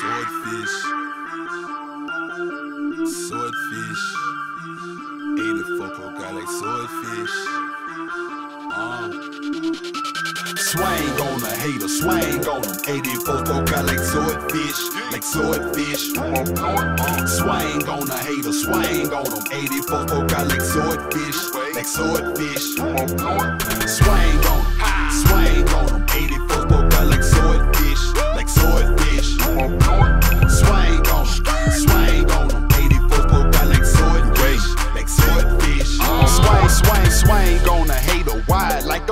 Swordfish. Swordfish. 84 pro guy like swordfish. Uh. Swang on a hater, swang on him. 84 pro guy like swordfish, like swordfish. Swang on a hater, swang on him. 84 pro guy like swordfish, like swordfish. Swang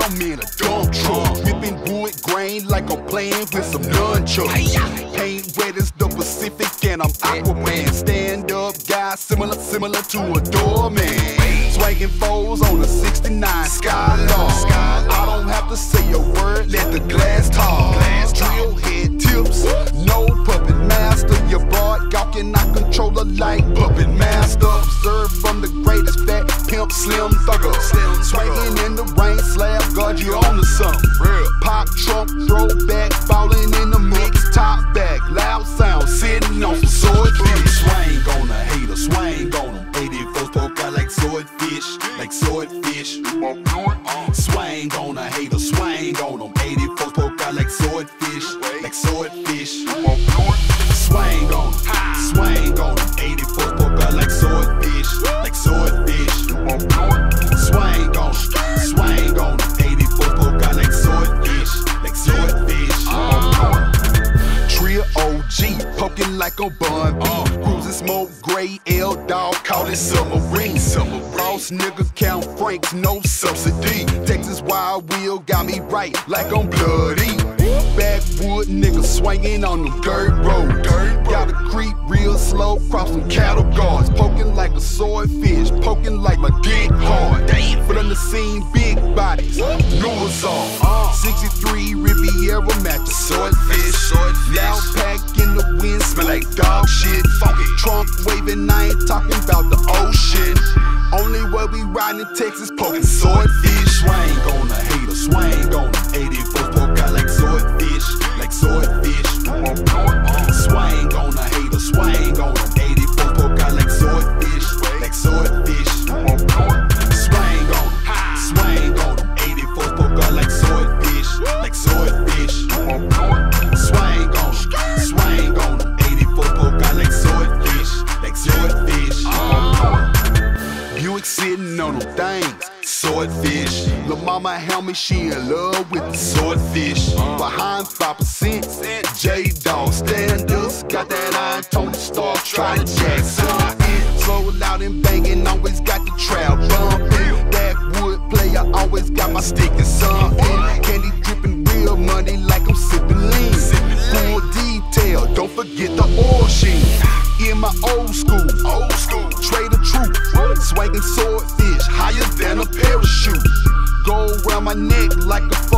I'm in a dump truck. Whipping wood grain like I'm playing with some nunchucks. Paint red as the Pacific and I'm Aquaman. Stand up guy similar, similar to a doorman. Swanging foes on a 69 Skylark. I don't have to say a word, let the glass talk. Gawking, I control the like puppet master. Observe from the greatest fat pimp, slim thugger. Swinging in the rain, slab, guard you on the sun. Pop trunk, throwback, falling in the mix, top back, loud sound, sitting on some swordfish. Swang on a hater, swang on him. 84 poke out like swordfish, like swordfish. Swang on a hater, swang on him. 84 poke out like swordfish, like swordfish. Like a bun. Uh, cruising smoke gray, L dog, call it submarine. Boss nigga count franks, no subsidy. Texas Wild Wheel got me right like I'm bloody. Backwood nigga swinging on the dirt road. Dirt Gotta creep real slow, cross some cattle guards. Poking like a swordfish, poking like my dick hard. But on the scene, big bodies, Lewis on. 63 in Texas, poking swordfish. Swang on a hater, swang on him. 84 poke out like swordfish, like swordfish. Swang swordfish. La mama Helmy, she in love with the swordfish. Behind 5%, J Dog standards. Got that iron Tony Stark, try to jack some. So loud and banging, always got the trap bumping. That wood player always got my stick in something. Candy dripping real money like I'm sipping lean. Full detail, don't forget the oil sheen. In my old school, old school, trade the truth, swaggin' sword higher than a parachute. Go around my neck like a